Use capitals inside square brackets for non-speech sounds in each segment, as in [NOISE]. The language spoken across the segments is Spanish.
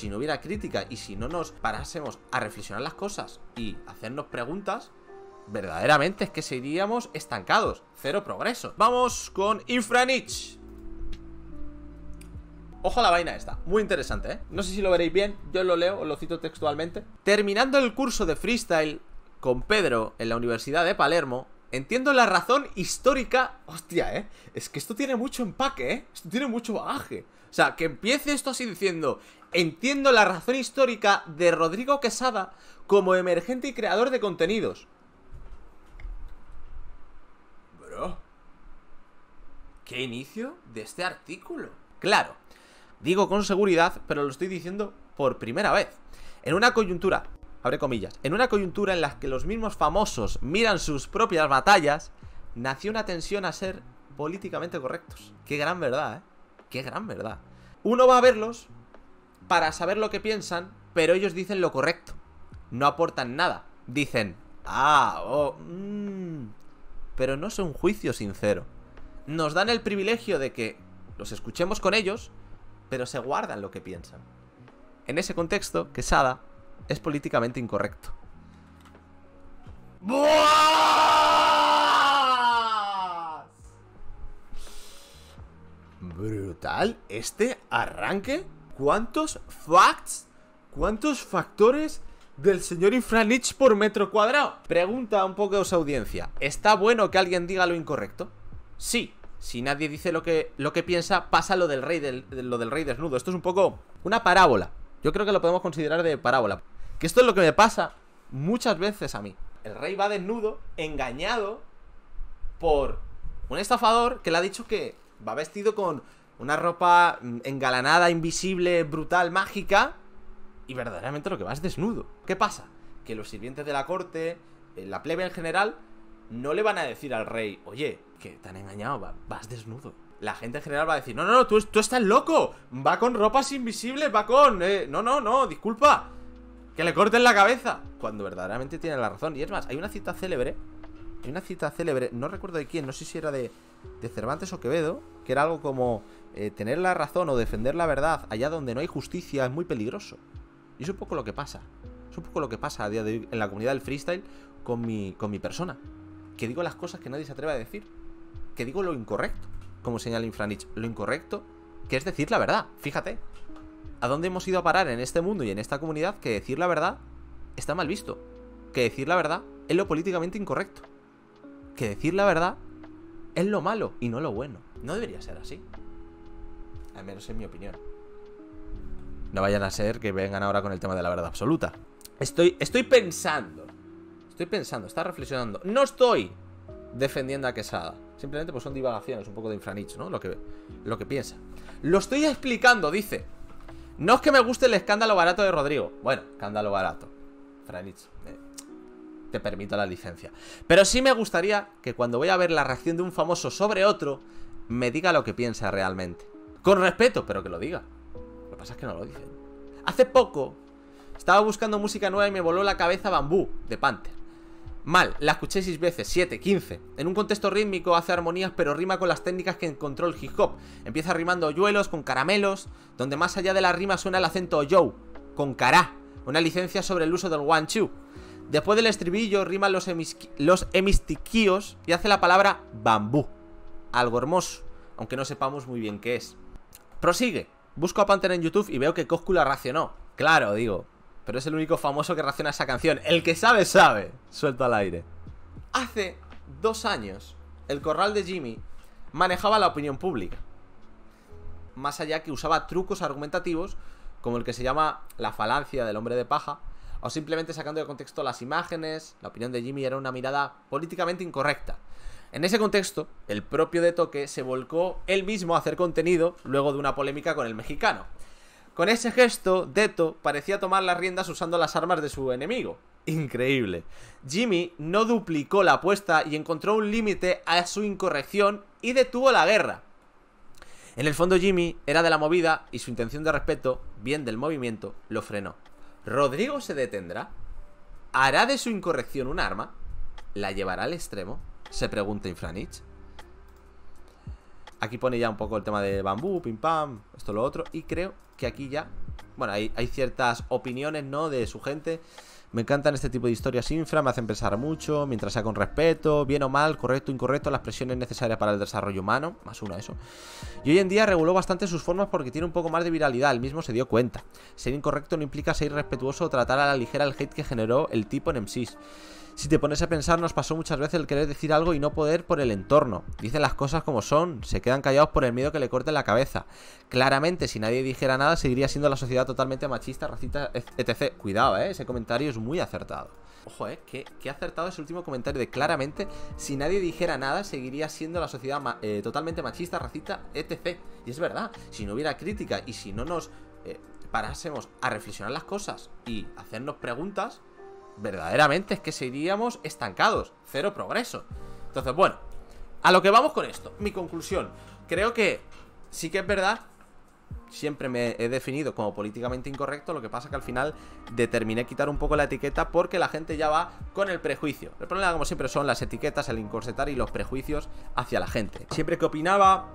si no hubiera crítica y si no nos parásemos a reflexionar las cosas y hacernos preguntas, verdaderamente es que seríamos estancados, cero progreso. Vamos con Infranich. Ojo a la vaina esta, muy interesante, ¿eh? No sé si lo veréis bien, yo lo leo, os lo cito textualmente. Terminando el curso de freestyle con Pedro en la Universidad de Palermo, entiendo la razón histórica... Hostia, ¿eh? Es que esto tiene mucho empaque, ¿eh? Esto tiene mucho bagaje. O sea, que empiece esto así diciendo, entiendo la razón histórica de Rodrigo Quesada como emergente y creador de contenidos. Bro. ¿Qué inicio de este artículo? Claro, digo con seguridad, pero lo estoy diciendo por primera vez. En una coyuntura, abre comillas, en una coyuntura en la que los mismos famosos miran sus propias batallas, nació una tensión a ser políticamente correctos. Qué gran verdad, ¿eh? Qué gran verdad. Uno va a verlos para saber lo que piensan, pero ellos dicen lo correcto. No aportan nada. Dicen, ah, oh, mmm. Pero no es un juicio sincero. Nos dan el privilegio de que los escuchemos con ellos, pero se guardan lo que piensan. En ese contexto, Quesada es políticamente incorrecto. Brutal este arranque. ¿Cuántos facts? ¿Cuántos factores del señor Infranich por metro cuadrado? Pregunta un poco a audiencia. ¿Está bueno que alguien diga lo incorrecto? Sí. Si nadie dice lo que, lo que piensa, pasa lo del, rey del, lo del rey desnudo. Esto es un poco una parábola. Yo creo que lo podemos considerar de parábola. Que esto es lo que me pasa muchas veces a mí. El rey va desnudo, engañado por un estafador que le ha dicho que va vestido con una ropa engalanada, invisible, brutal, mágica. Y verdaderamente lo que va es desnudo. ¿Qué pasa? Que los sirvientes de la corte, eh, la plebe en general, no le van a decir al rey, oye, que te han engañado, vas desnudo. La gente en general va a decir, no, no, no, tú, tú estás loco. Va con ropas invisibles, va con... Eh, no, no, no, disculpa. Que le corten la cabeza. Cuando verdaderamente tiene la razón. Y es más, hay una cita célebre. Hay una cita célebre, no recuerdo de quién, no sé si era de, de Cervantes o Quevedo, que era algo como eh, tener la razón o defender la verdad allá donde no hay justicia es muy peligroso. Y es un poco lo que pasa. Es un poco lo que pasa a día de hoy en la comunidad del freestyle con mi, con mi persona. Que digo las cosas que nadie se atreve a decir. Que digo lo incorrecto, como señala Infranich. Lo incorrecto, que es decir la verdad. Fíjate. ¿A dónde hemos ido a parar en este mundo y en esta comunidad que decir la verdad está mal visto? Que decir la verdad es lo políticamente incorrecto. Que decir la verdad es lo malo y no lo bueno. No debería ser así. Al menos en mi opinión. No vayan a ser que vengan ahora con el tema de la verdad absoluta. Estoy, estoy pensando. Estoy pensando, está reflexionando. No estoy defendiendo a Quesada. Simplemente pues son divagaciones, un poco de infranich, ¿no? Lo que, lo que piensa. Lo estoy explicando, dice. No es que me guste el escándalo barato de Rodrigo. Bueno, escándalo barato. Franich, eh, te permito la licencia. Pero sí me gustaría que cuando voy a ver la reacción de un famoso sobre otro, me diga lo que piensa realmente. Con respeto, pero que lo diga. Lo que pasa es que no lo dicen. Hace poco estaba buscando música nueva y me voló la cabeza Bambú, de Panther. Mal, la escuché 6 veces, 7, 15. En un contexto rítmico hace armonías, pero rima con las técnicas que encontró el hip hop. Empieza rimando hoyuelos con caramelos, donde más allá de la rima suena el acento yo, con cara, una licencia sobre el uso del one two. Después del estribillo rima los, los y hace la palabra bambú. Algo hermoso, aunque no sepamos muy bien qué es. Prosigue. Busco a Panther en YouTube y veo que Cóscula racionó. Claro, digo, pero es el único famoso que reacciona a esa canción. El que sabe, sabe. Suelto al aire. Hace dos años, el corral de Jimmy manejaba la opinión pública. Más allá que usaba trucos argumentativos, como el que se llama la falancia del hombre de paja, o simplemente sacando de contexto las imágenes, la opinión de Jimmy era una mirada políticamente incorrecta. En ese contexto, el propio de Toque se volcó él mismo a hacer contenido luego de una polémica con el mexicano. Con ese gesto, Deto parecía tomar las riendas usando las armas de su enemigo. Increíble. Jimmy no duplicó la apuesta y encontró un límite a su incorrección y detuvo la guerra. En el fondo Jimmy era de la movida y su intención de respeto, bien del movimiento, lo frenó. ¿Rodrigo se detendrá? ¿Hará de su incorrección un arma? ¿La llevará al extremo? Se pregunta Infranich. Aquí pone ya un poco el tema de bambú, pim pam, esto lo otro. Y creo que aquí ya, bueno, hay, ciertas opiniones, ¿no? De su gente. Me encantan este tipo de historias infra, me hacen pensar mucho, mientras sea con respeto, bien o mal, correcto o incorrecto, las presiones necesarias para el desarrollo humano, más uno eso. Y hoy en día reguló bastante sus formas porque tiene un poco más de viralidad, él mismo se dio cuenta. Ser incorrecto no implica ser irrespetuoso o tratar a la ligera el hate que generó el tipo en MCs. Si te pones a pensar, nos pasó muchas veces el querer decir algo y no poder por el entorno. Dicen las cosas como son, se quedan callados por el miedo que le corten la cabeza. Claramente, si nadie dijera nada, seguiría siendo la sociedad totalmente machista, racista, etc. Cuidado, ¿eh? Ese comentario es muy acertado. Ojo, ¿eh? Qué, acertado ese último comentario de claramente, si nadie dijera nada, seguiría siendo la sociedad eh, totalmente machista, racista, etc. Y es verdad, si no hubiera crítica y si no nos eh, parásemos a reflexionar las cosas y hacernos preguntas, verdaderamente es que seríamos estancados, cero progreso. Entonces, bueno, a lo que vamos con esto. Mi conclusión, creo que sí que es verdad, siempre me he definido como políticamente incorrecto, lo que pasa que al final determiné quitar un poco la etiqueta porque la gente ya va con el prejuicio. El problema, como siempre, son las etiquetas, el incorsetar y los prejuicios hacia la gente. Siempre que opinaba,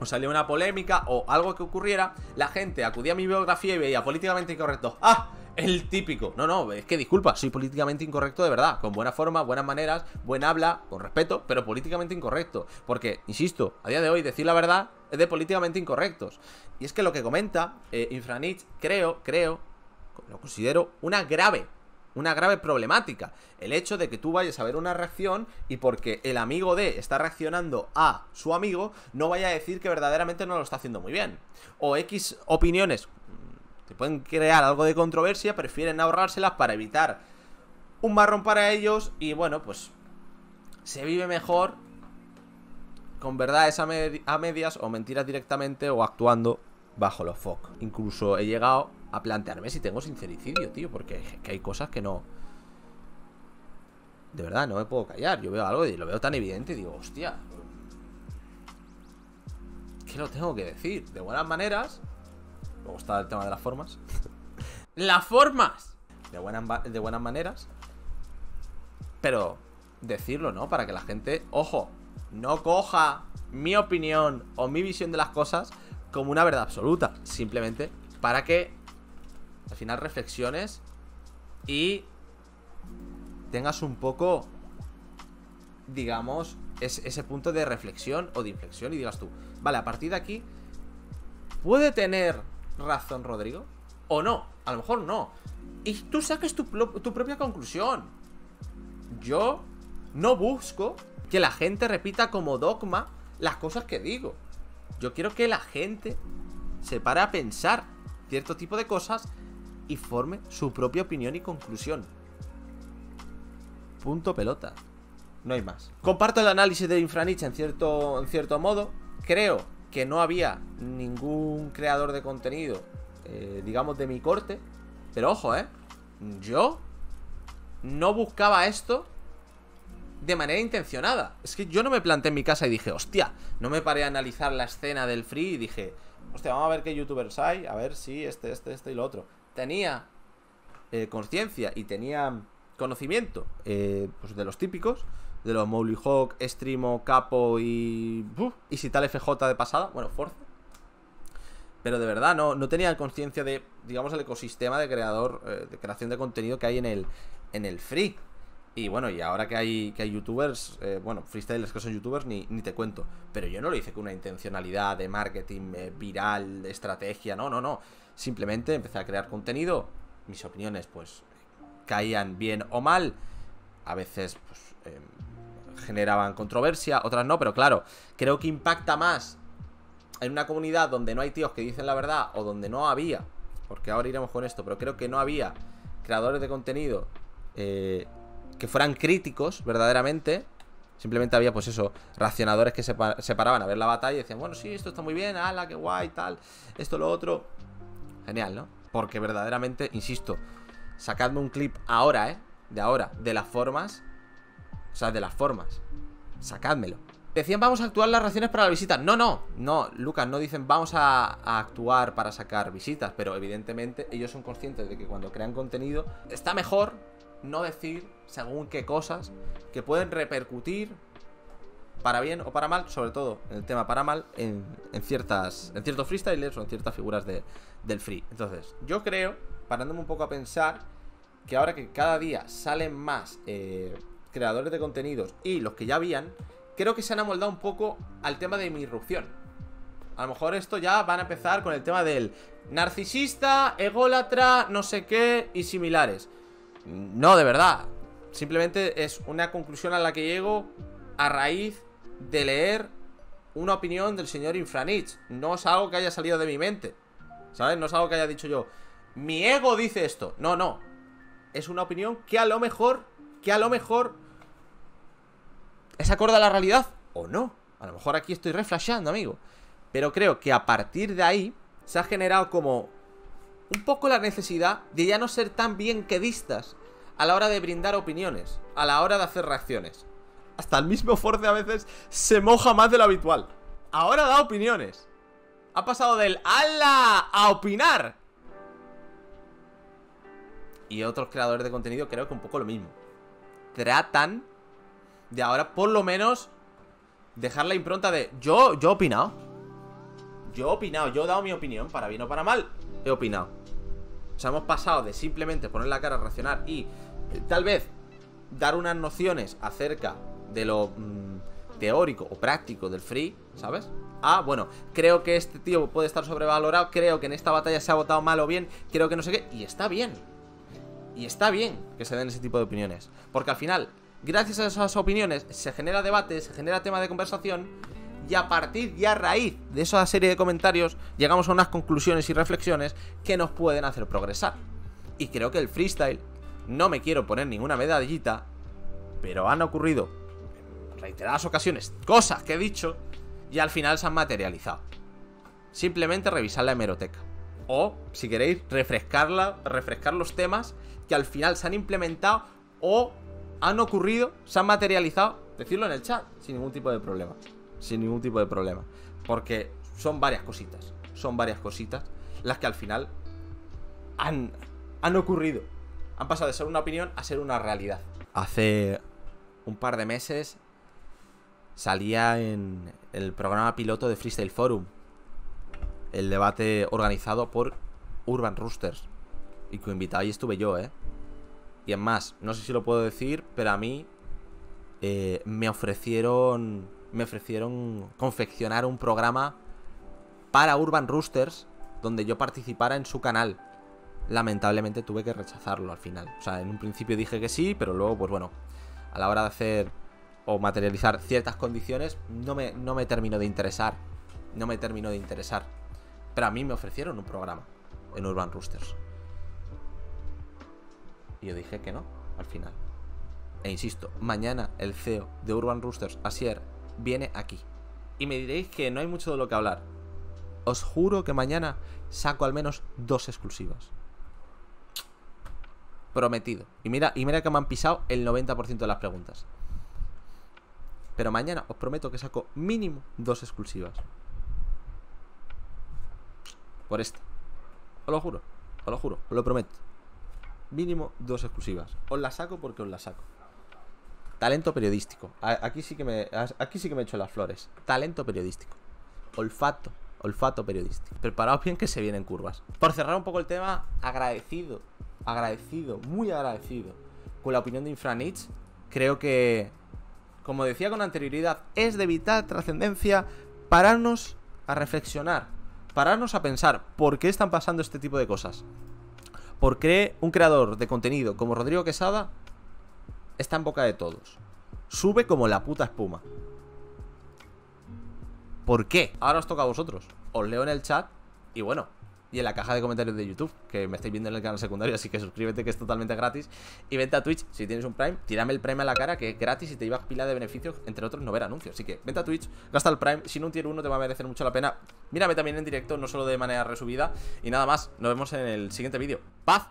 o salía una polémica o algo que ocurriera, la gente acudía a mi biografía y veía políticamente incorrecto. ¡Ah! El típico. No, no, es que disculpa, soy políticamente incorrecto de verdad. Con buena forma, buenas maneras, buen habla, con respeto, pero políticamente incorrecto. Porque, insisto, a día de hoy decir la verdad es de políticamente incorrectos. Y es que lo que comenta eh, Infranich, creo, creo, lo considero una grave una grave problemática. El hecho de que tú vayas a ver una reacción y porque el amigo de está reaccionando a su amigo, no vaya a decir que verdaderamente no lo está haciendo muy bien. O X opiniones, pueden crear algo de controversia, prefieren ahorrárselas para evitar un marrón para ellos y bueno, pues se vive mejor con verdades a, medias o mentiras directamente o actuando bajo los focos. Incluso he llegado a plantearme si tengo sincericidio, tío, porque que hay cosas que no... De verdad, no me puedo callar. Yo veo algo y lo veo tan evidente y digo, hostia. ¿Qué lo tengo que decir? De buenas maneras, Luego está el tema de las formas. [LAUGHS] ¡Las formas! De buenas, de buenas maneras. Pero decirlo, ¿no? Para que la gente, ojo, no coja mi opinión o mi visión de las cosas como una verdad absoluta. Simplemente para que al final reflexiones y tengas un poco, digamos, ese punto de reflexión o de inflexión y digas tú, vale, a partir de aquí, puede tener razón Rodrigo? ¿O no? A lo mejor no. Y tú saques tu, propia conclusión. Yo no busco que la gente repita como dogma las cosas que digo. Yo quiero que la gente se pare a pensar cierto tipo de cosas y forme su propia opinión y conclusión. Punto pelota. No hay más. Comparto el análisis de Infranich en cierto, en cierto modo. Creo que no había ningún creador de contenido, eh, digamos, de mi corte. Pero ojo, ¿eh? Yo no buscaba esto de manera intencionada. Es que yo no me planté en mi casa y dije, hostia, no me paré a analizar la escena del free y dije, hostia, vamos a ver qué youtubers hay, a ver si este, este, este y lo otro. Tenía eh, conciencia y tenía conocimiento eh, pues de los típicos de los Mowgli Hawk, Streamo, Capo y. y si tal FJ de pasada, bueno, Forza. Pero de verdad, no, no tenía conciencia de, digamos, el ecosistema de creador, eh, de creación de contenido que hay en el, en el free. Y bueno, y ahora que hay, que hay youtubers, eh, bueno, freestylers que son youtubers, ni, ni, te cuento. Pero yo no lo hice con una intencionalidad de marketing eh, viral, de estrategia, no, no, no. Simplemente empecé a crear contenido. Mis opiniones, pues, caían bien o mal. A veces, pues, em, generaban controversia, otras no, pero claro, creo que impacta más en una comunidad donde no hay tíos que dicen la verdad o donde no había, porque ahora iremos con esto, pero creo que no había creadores de contenido eh, que fueran críticos verdaderamente. Simplemente había, pues eso, racionadores que se, paraban a ver la batalla y decían, bueno, sí, esto está muy bien, ala, qué guay, tal, esto, lo otro. Genial, ¿no? Porque verdaderamente, insisto, sacadme un clip ahora, ¿eh? De ahora, de las formas o sea, de las formas. Sacádmelo. Decían vamos a actuar las raciones para la visita. No, no, no, Lucas, no dicen vamos a, actuar para sacar visitas, pero evidentemente ellos son conscientes de que cuando crean contenido está mejor no decir según qué cosas que pueden repercutir para bien o para mal, sobre todo en el tema para mal, en, ciertas, en ciertos freestylers o en ciertas figuras del free. Entonces, yo creo, parándome un poco a pensar, que ahora que cada día salen más eh, creadores de contenidos y los que ya habían, creo que se han amoldado un poco al tema de mi irrupción. A lo mejor esto ya van a empezar con el tema del narcisista, ególatra, no sé qué y similares. No, de verdad. Simplemente es una conclusión a la que llego a raíz de leer una opinión del señor Infranich. No es algo que haya salido de mi mente. ¿Sabes? No es algo que haya dicho yo. Mi ego dice esto. No, no. Es una opinión que a lo mejor, que a lo mejor es acorde a la realidad o no. A lo mejor aquí estoy reflashando, amigo. Pero creo que a partir de ahí se ha generado como un poco la necesidad de ya no ser tan bien quedistas a la hora de brindar opiniones, a la hora de hacer reacciones. Hasta el mismo Force a veces se moja más de lo habitual. Ahora da opiniones. Ha pasado del ala a opinar. Y otros creadores de contenido creo que un poco lo mismo. Tratan de ahora por lo menos dejar la impronta de yo, yo he opinado. Yo he opinado, yo he dado mi opinión, para bien o para mal, he opinado. O sea, hemos pasado de simplemente poner la cara, reaccionar y eh, tal vez dar unas nociones acerca de lo mm, teórico o práctico del free, ¿sabes? Ah, bueno, creo que este tío puede estar sobrevalorado, creo que en esta batalla se ha votado mal o bien, creo que no sé qué, y está bien. Y está bien que se den ese tipo de opiniones. Porque al final, gracias a esas opiniones, se genera debate, se genera tema de conversación, y a partir y a raíz de esa serie de comentarios, llegamos a unas conclusiones y reflexiones que nos pueden hacer progresar. Y creo que el freestyle, no me quiero poner ninguna medallita, pero han ocurrido reiteradas ocasiones cosas que he dicho y al final se han materializado. Simplemente revisar la hemeroteca. O, si queréis, refrescarla, refrescar los temas que al final se han implementado o han ocurrido, se han materializado, decirlo en el chat, sin ningún tipo de problema. Sin ningún tipo de problema. Porque son varias cositas. Son varias cositas las que al final han, han ocurrido. Han pasado de ser una opinión a ser una realidad. Hace un par de meses salía en el programa piloto de Freestyle Forum. El debate organizado por Urban Roosters. Y que invitado ahí estuve yo, ¿eh? Y es más, no sé si lo puedo decir, pero a mí eh, me ofrecieron. Me ofrecieron confeccionar un programa para Urban Roosters donde yo participara en su canal. Lamentablemente tuve que rechazarlo al final. O sea, en un principio dije que sí, pero luego, pues bueno, a la hora de hacer o materializar ciertas condiciones, no me, no me terminó de interesar. No me terminó de interesar. Pero a mí me ofrecieron un programa en Urban Roosters. Y yo dije que no, al final. E insisto, mañana el CEO de Urban Roosters, Asier, viene aquí. Y me diréis que no hay mucho de lo que hablar. Os juro que mañana saco al menos dos exclusivas. Prometido. Y mira, y mira que me han pisado el 90% de las preguntas. Pero mañana os prometo que saco mínimo dos exclusivas. Por esta. Os lo juro. Os lo juro. Os lo prometo. Mínimo dos exclusivas. Os las saco porque os las saco. Talento periodístico. Aquí sí que me, aquí sí que me echo las flores. Talento periodístico. Olfato. Olfato periodístico. Preparaos bien que se vienen curvas. Por cerrar un poco el tema, agradecido. Agradecido. Muy agradecido. Con la opinión de Infranich. Creo que como decía con anterioridad, es de vital trascendencia pararnos a reflexionar, pararnos a pensar por qué están pasando este tipo de cosas. ¿Por qué un creador de contenido como Rodrigo Quesada está en boca de todos? Sube como la puta espuma. ¿Por qué? Ahora os toca a vosotros. Os leo en el chat y bueno, y en la caja de comentarios de YouTube, que me estáis viendo en el canal secundario, así que suscríbete que es totalmente gratis. Y vente a Twitch, si tienes un Prime, tírame el Prime a la cara, que es gratis y te lleva pila de beneficios, entre otros no ver anuncios. Así que vente a Twitch, gasta el Prime, si no un tier 1 te va a merecer mucho la pena. Mírame también en directo, no solo de manera resubida. Y nada más, nos vemos en el siguiente vídeo. ¡Paz!